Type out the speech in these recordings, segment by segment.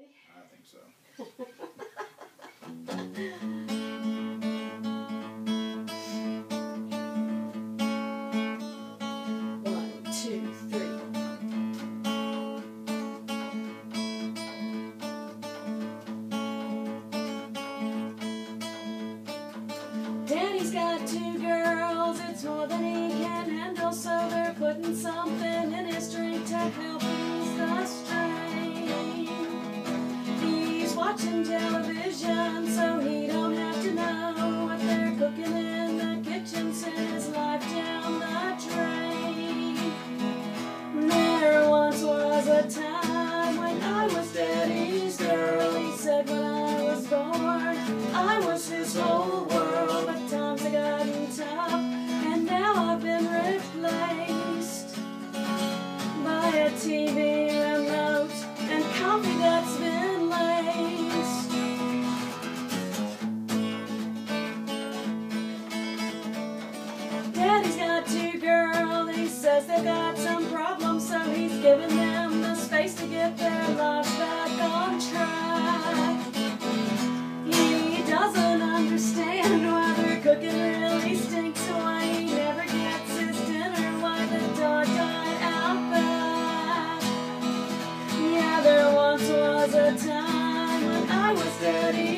I think so. One, two, three. Daddy's got two girls, it's more than he can handle, so they're putting something in his drink to help ease watching television, so he don't have to know what they're cooking in the kitchen. His life down the drain. There once was a time when I was Daddy's girl. He said when I was born, I was his whole world. But times have gotten tough, and now I've been replaced by a TV giving them the space to get their lives back on track. He doesn't understand why their cooking really stinks, why he never gets his dinner, why the dog died out back. Yeah, there once was a time when I was Daddy's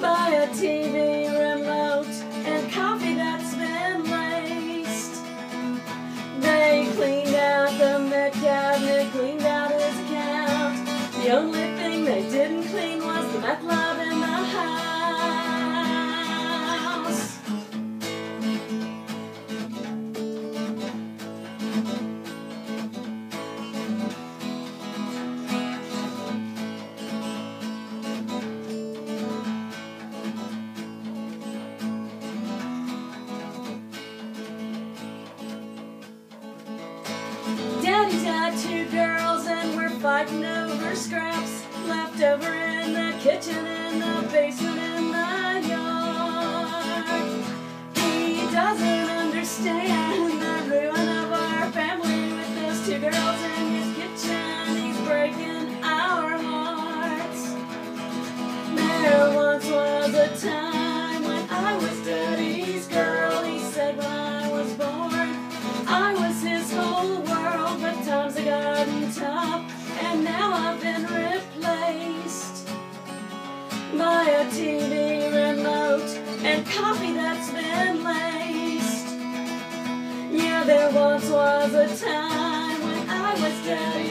by a TV remote and coffee that's been laced. They cleaned out the Met cabinet, cleaned out his account. The only Got two girls and we're fighting over scraps left over in the kitchen, in the basement, in the yard. He doesn't understand the ruin of our family with those two girls coffee that's been laced. Yeah, there once was a time when I was Daddy's